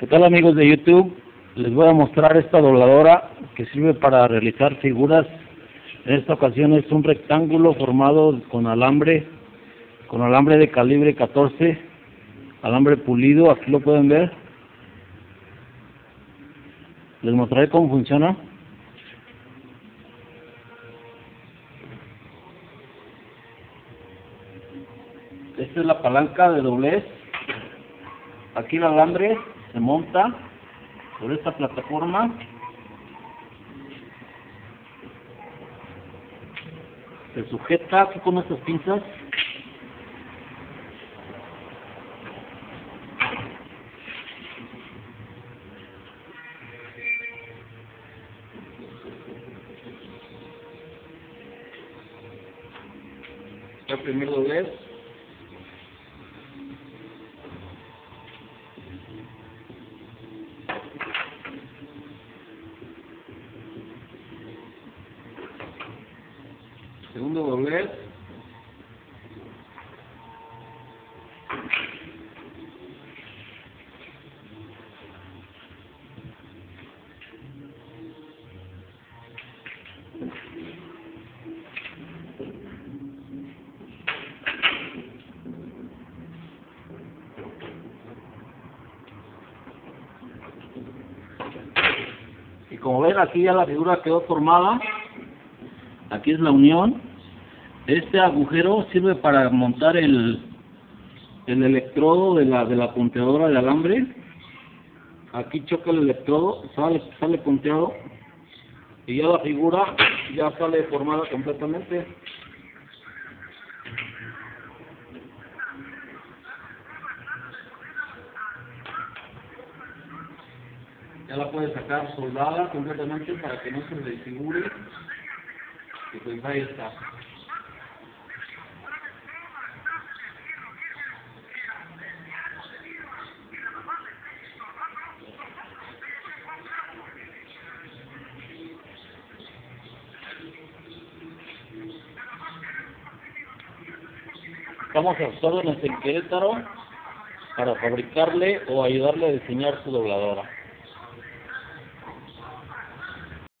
¿Qué tal amigos de YouTube? Les voy a mostrar esta dobladora que sirve para realizar figuras. En esta ocasión es un rectángulo formado con alambre, con alambre de calibre 14, alambre pulido, aquí lo pueden ver. Les mostraré cómo funciona. Esta es la palanca de doblez. Aquí el alambre se monta sobre esta plataforma. Se sujeta aquí con estas pinzas. el primer doblez. Segundo doblez. Y como ven aquí ya la figura quedó formada. Aquí es la unión. Este agujero sirve para montar el, el electrodo de la, de la punteadora de alambre. Aquí choca el electrodo, sale, sale punteado. Y ya la figura ya sale formada completamente. ya la puedes sacar soldada completamente para que no se desfigure y pues Estamos a sus órdenes en Querétaro para fabricarle o ayudarle a diseñar su dobladora.